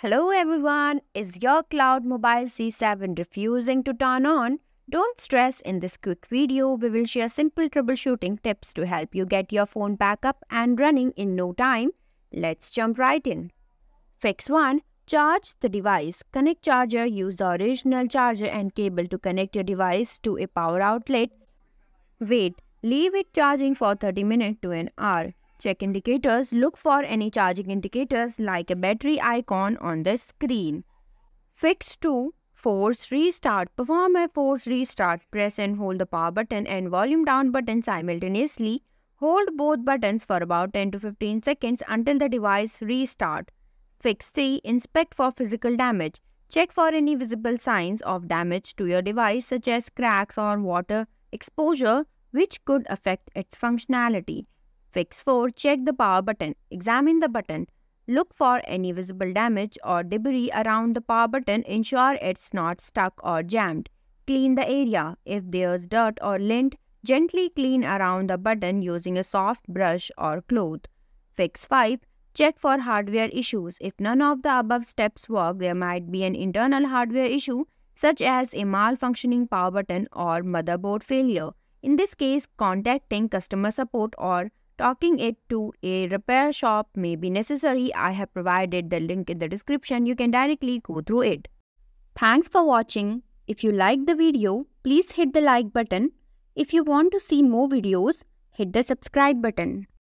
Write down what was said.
Hello everyone, is your Cloud Mobile C7 refusing to turn on? Don't stress, in this quick video, we will share simple troubleshooting tips to help you get your phone back up and running in no time. Let's jump right in. Fix 1. Charge the device. Connect charger. Use the original charger and cable to connect your device to a power outlet. Wait. Leave it charging for 30 minutes to an hour. Check indicators. Look for any charging indicators like a battery icon on the screen. Fix 2. Force restart. Perform a force restart. Press and hold the power button and volume down button simultaneously. Hold both buttons for about 10 to 15 seconds until the device restart. Fix 3. Inspect for physical damage. Check for any visible signs of damage to your device such as cracks or water exposure which could affect its functionality. Fix 4. Check the power button. Examine the button. Look for any visible damage or debris around the power button. Ensure it's not stuck or jammed. Clean the area. If there's dirt or lint, gently clean around the button using a soft brush or cloth. Fix 5. Check for hardware issues. If none of the above steps work, there might be an internal hardware issue such as a malfunctioning power button or motherboard failure. In this case, contacting customer support or Talking it to a repair shop may be necessary. I have provided the link in the description. You can directly go through it. Thanks for watching. If you like the video, please hit the like button. If you want to see more videos, hit the subscribe button.